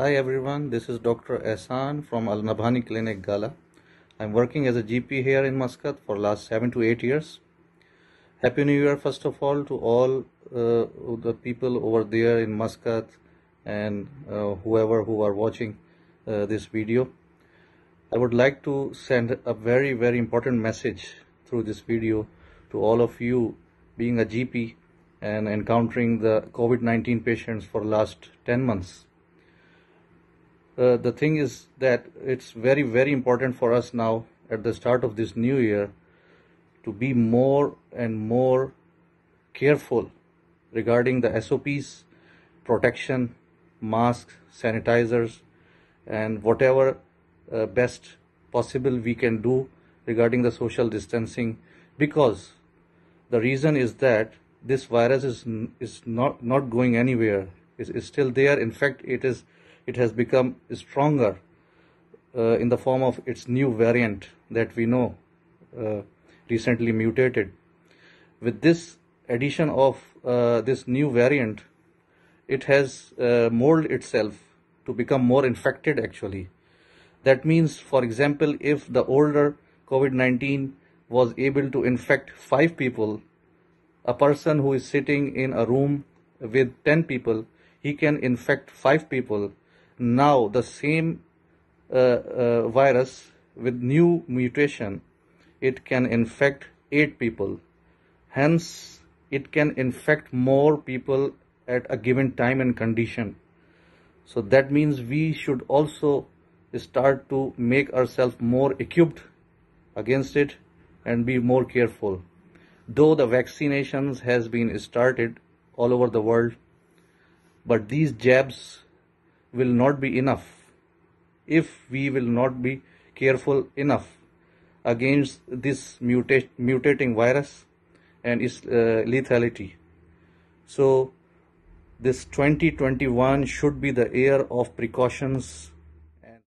Hi everyone, this is Dr. Ahsan from Al Nabhani Clinic Ghala. I'm working as a GP here in Muscat for last 7 to 8 years. Happy New Year first of all to all uh, the people over there in Muscat and uh, whoever who are watching uh, this video. I would like to send a very very important message through this video to all of you being a GP and encountering the COVID-19 patients for last 10 months. Uh, the thing is that it's very very important for us now at the start of this new year to be more and more careful regarding the SOPs, protection, masks, sanitizers, and whatever uh, best possible we can do regarding the social distancing. Because the reason is that this virus is is not not going anywhere. Is is still there. In fact it is it has become stronger uh, in the form of its new variant that we know uh, recently mutated with this addition of uh, this new variant it has uh, molded itself to become more infected actually that means for example if the older covid-19 was able to infect 5 people a person who is sitting in a room with 10 people, he can infect 5 people. Now, the same uh, uh, virus with new mutation, it can infect 8 people. Hence, it can infect more people at a given time and condition. So that means we should also start to make ourselves more equipped against it and be more careful though the vaccinations has been started all over the world but these jabs will not be enough if we will not be careful enough against this muta- mutating virus and its uh, lethality. So this 2021 should be the year of precautions and